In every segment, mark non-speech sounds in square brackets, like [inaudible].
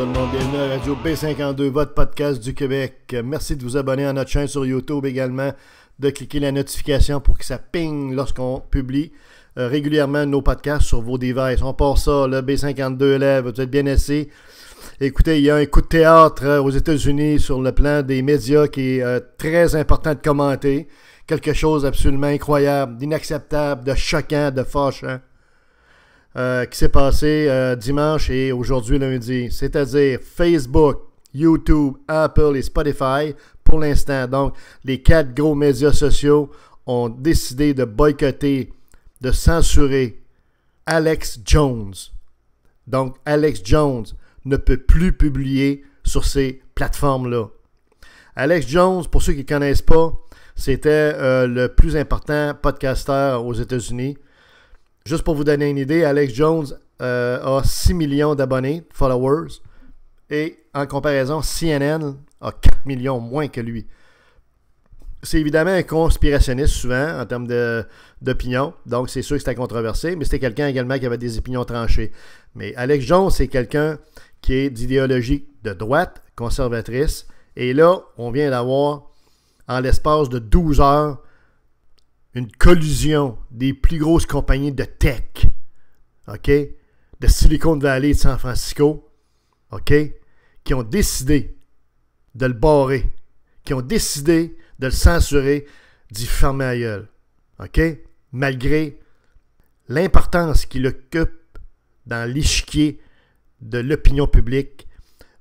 monde. Bienvenue à Radio B52, votre podcast du Québec. Merci de vous abonner à notre chaîne sur YouTube également, de cliquer la notification pour que ça ping lorsqu'on publie euh, régulièrement nos podcasts sur vos devices. On part ça, le B52 élève, vous êtes bien assis. Écoutez, il y a un coup de théâtre euh, aux États-Unis sur le plan des médias qui est euh, très important de commenter. Quelque chose d'absolument incroyable, d'inacceptable, de choquant, de fâchant. Euh, qui s'est passé euh, dimanche et aujourd'hui lundi, c'est-à-dire Facebook, YouTube, Apple et Spotify pour l'instant. Donc, les quatre gros médias sociaux ont décidé de boycotter, de censurer Alex Jones. Donc, Alex Jones ne peut plus publier sur ces plateformes-là. Alex Jones, pour ceux qui ne connaissent pas, c'était euh, le plus important podcasteur aux États-Unis. Juste pour vous donner une idée, Alex Jones euh, a 6 millions d'abonnés, followers, et en comparaison, CNN a 4 millions moins que lui. C'est évidemment un conspirationniste souvent en termes d'opinion, donc c'est sûr que c'était controversé, mais c'était quelqu'un également qui avait des opinions tranchées. Mais Alex Jones, c'est quelqu'un qui est d'idéologie de droite, conservatrice, et là, on vient d'avoir, en l'espace de 12 heures, une collusion des plus grosses compagnies de tech, OK, de Silicon Valley de San Francisco, OK, qui ont décidé de le barrer, qui ont décidé de le censurer, d'y fermer gueule, OK, malgré l'importance qu'il occupe dans l'échiquier de l'opinion publique,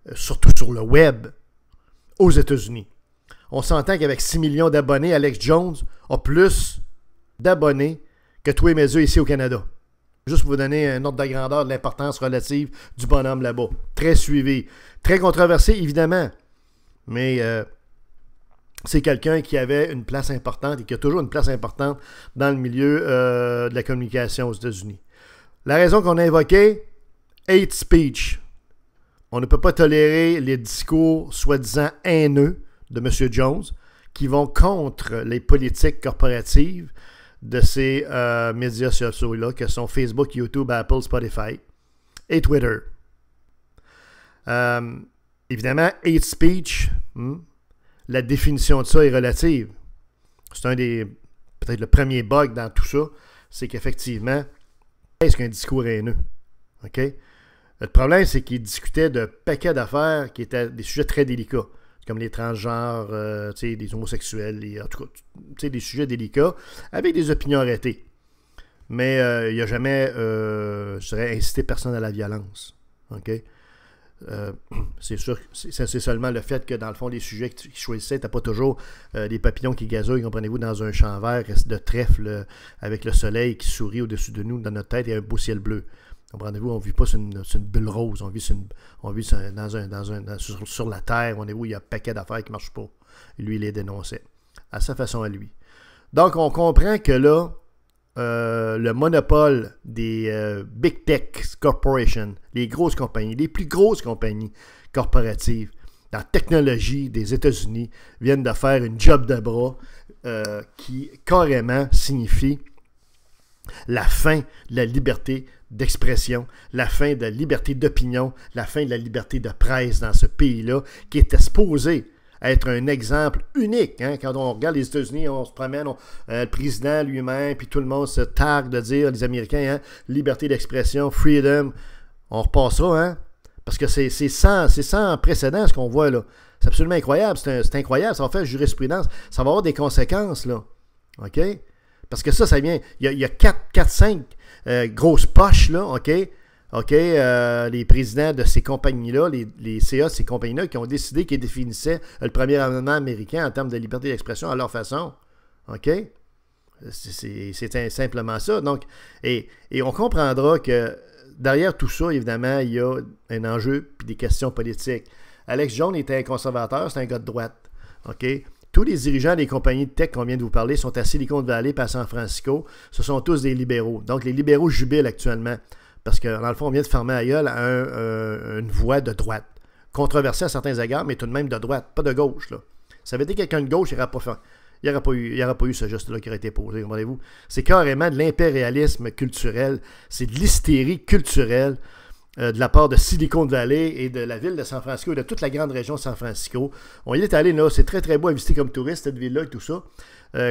euh, surtout sur le web, aux États-Unis. On s'entend qu'avec 6 millions d'abonnés, Alex Jones a plus d'abonnés que tous les médias ici au Canada. Juste pour vous donner un ordre de grandeur de l'importance relative du bonhomme là-bas. Très suivi. Très controversé, évidemment. Mais euh, c'est quelqu'un qui avait une place importante et qui a toujours une place importante dans le milieu euh, de la communication aux États-Unis. La raison qu'on a évoquée, hate speech. On ne peut pas tolérer les discours soi-disant haineux de M. Jones qui vont contre les politiques corporatives de ces euh, médias sociaux-là, que sont Facebook, YouTube, Apple, Spotify et Twitter. Euh, évidemment, hate speech, hmm, la définition de ça est relative. C'est un des, peut-être le premier bug dans tout ça, c'est qu'effectivement, qu'est-ce qu'un discours haineux? OK? Le problème, c'est qu'il discutait de paquets d'affaires qui étaient des sujets très délicats comme les transgenres, euh, des homosexuels, en tout des sujets délicats, avec des opinions arrêtées. Mais euh, il n'a jamais, euh, je dirais, incité personne à la violence. OK? [clears throat] c'est sûr, c'est seulement le fait que dans le fond, les sujets qu'ils choisissaient n'étaient pas toujours des papillons qui gazouillent, comprenez-vous, dans un champ vert de trèfle avec le soleil qui sourit au-dessus de nous, dans notre tête, et un beau ciel bleu. Comprenez-vous, on ne vit pas sur une, bulle rose, on vit, sur, dans un, sur, la terre, on est où il y a un paquet d'affaires qui ne marchent pas. Lui, il les dénonçait. À sa façon à lui. Donc, on comprend que là, euh, le monopole des euh, Big Tech Corporations, les grosses compagnies, les plus grosses compagnies corporatives dans la technologie des États-Unis viennent de faire une job de bras euh, qui carrément signifie la fin de la liberté d'expression, la fin de la liberté d'opinion, la fin de la liberté de presse dans ce pays-là, qui était supposé être un exemple unique. Hein? Quand on regarde les États-Unis, on se promène, euh, le président lui-même, puis tout le monde se targue de dire, les Américains, hein, liberté d'expression, freedom, on repassera, hein? parce que c'est sans, sans précédent ce qu'on voit là. C'est absolument incroyable, c'est incroyable, ça va faire jurisprudence, ça va avoir des conséquences, là. OK? Parce que ça, ça vient. Il y a, 4-5 euh, grosses poches, là, OK? OK, euh, les présidents de ces compagnies-là, les, les, CA de ces compagnies-là, qui ont décidé qu'ils définissaient le premier amendement américain en termes de liberté d'expression à leur façon. OK? C'est simplement ça. Donc, et, et, on comprendra que derrière tout ça, évidemment, il y a un enjeu et des questions politiques. Alex Jones était un conservateur, c'est un gars de droite. OK? Tous les dirigeants des compagnies de tech qu'on vient de vous parler sont à Silicon Valley et à San Francisco. Ce sont tous des libéraux. Donc, les libéraux jubilent actuellement. Parce que, dans le fond, on vient de fermer à à une voie de droite. Controversée à certains égards, mais tout de même de droite, pas de gauche. Là. Ça veut dire que quelqu'un de gauche, il pas n'y aurait, pas eu, pas eu ce geste-là qui aurait été posé, comprenez-vous? C'est carrément de l'impérialisme culturel, c'est de l'hystérie culturelle. De la part de Silicon Valley et de la ville de San Francisco et de toute la grande région de San Francisco. On y est allé là, c'est très très beau à visiter comme touriste, cette ville-là et tout ça.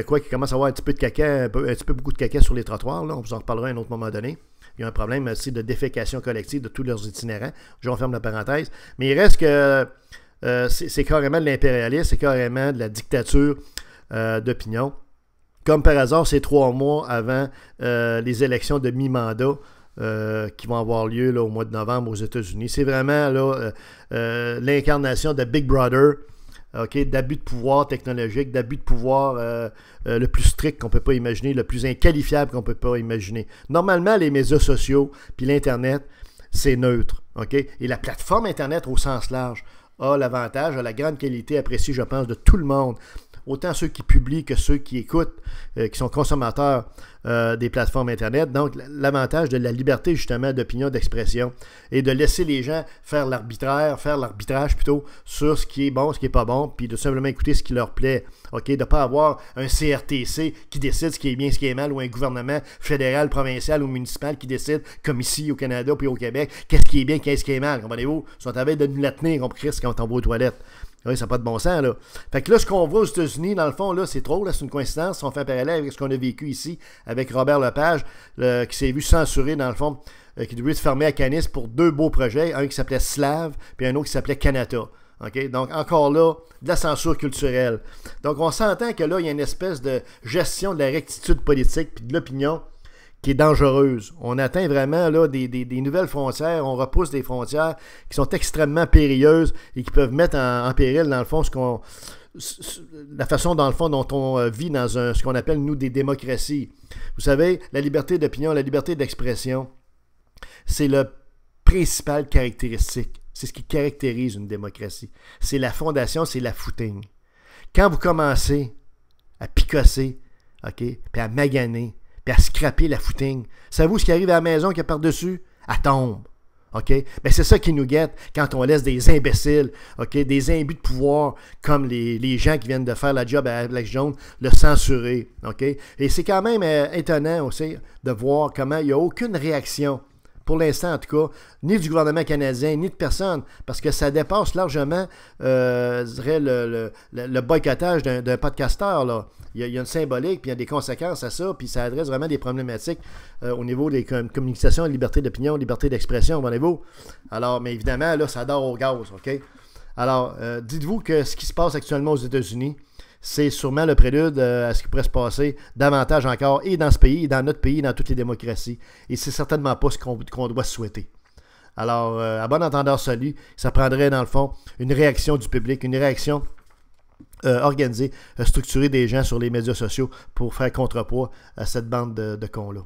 quoi qu'il commence à avoir un petit peu de caca, un, petit peu beaucoup de caca sur les trottoirs, là. on vous en reparlera à un autre moment donné. Il y a un problème aussi de défécation collective de tous leurs itinérants. Je referme la parenthèse. Mais il reste que c'est carrément de l'impérialisme, c'est carrément de la dictature d'opinion. Comme par hasard, c'est trois mois avant euh, les élections de mi-mandat euh, qui vont avoir lieu là, au mois de novembre aux États-Unis. C'est vraiment euh, l'incarnation de Big Brother, d'abus de pouvoir technologique, d'abus de pouvoir le plus strict qu'on ne peut pas imaginer, le plus inqualifiable qu'on ne peut pas imaginer. Normalement, les médias sociaux puis l'Internet, c'est neutre. Et la plateforme Internet au sens large a l'avantage, a la grande qualité appréciée, je pense, de tout le monde autant ceux qui publient que ceux qui écoutent, euh, qui sont consommateurs euh, des plateformes Internet. Donc, l'avantage de la liberté, justement, d'opinion, d'expression, et de laisser les gens faire l'arbitraire, faire l'arbitrage plutôt sur ce qui est bon, ce qui n'est pas bon, puis de simplement écouter ce qui leur plaît. OK? De ne pas avoir un CRTC qui décide ce qui est bien, ce qui est mal, ou un gouvernement fédéral, provincial ou municipal qui décide, comme ici au Canada puis au Québec, qu'est-ce qui est bien, qu'est-ce qui est mal. Comprenez-vous? Ils sont à de nous la tenir, compris, quand on va aux toilettes. Oui, ça n'a pas de bon sens, là. Fait que là, ce qu'on voit aux États-Unis, dans le fond, là, c'est trop, là, c'est une coïncidence. on fait un parallèle avec ce qu'on a vécu ici avec Robert Lepage, qui s'est vu censurer, dans le fond, euh, qui devait se fermer à Canis pour deux beaux projets, un qui s'appelait Slave, puis un autre qui s'appelait Canada. Donc, encore là, de la censure culturelle. Donc, on s'entend que là, il y a une espèce de gestion de la rectitude politique puis de l'opinion qui est dangereuse. On atteint vraiment là, des, nouvelles frontières, on repousse des frontières qui sont extrêmement périlleuses et qui peuvent mettre en, péril, dans le fond, ce qu'on la façon, dans le fond, dont on euh, vit dans un, ce qu'on appelle, nous, des démocraties. Vous savez, la liberté d'opinion, la liberté d'expression, c'est le principal caractéristique. C'est ce qui caractérise une démocratie. C'est la fondation, c'est la footing. Quand vous commencez à picosser, OK, puis à maganer, puis à scraper la footing. Savez-vous ce qui arrive à la maison qui est par-dessus? Elle tombe. OK? Ben, c'est ça qui nous guette quand on laisse des imbéciles, OK? Des imbus de pouvoir comme les, gens qui viennent de faire la job à Black Jones le censurer. OK? Et c'est quand même euh, étonnant aussi de voir comment il n'y a aucune réaction pour l'instant en tout cas, ni du gouvernement canadien, ni de personne, parce que ça dépasse largement, euh, je le, boycottage d'un podcasteur. Là. Il, y a, une symbolique, puis il y a des conséquences à ça, puis ça adresse vraiment des problématiques euh, au niveau des communications, liberté d'opinion, liberté d'expression, voyez-vous? Alors, mais évidemment, là, ça dort au gaz, OK? Alors, euh, dites-vous que ce qui se passe actuellement aux États-Unis, c'est sûrement le prélude euh, à ce qui pourrait se passer davantage encore, et dans ce pays, et dans notre pays, et dans toutes les démocraties. Et c'est certainement pas ce qu'on doit souhaiter. Alors, euh, à bon entendeur salut, ça prendrait dans le fond une réaction du public, une réaction euh, organisée, structurée des gens sur les médias sociaux pour faire contrepoids à cette bande de, de cons-là.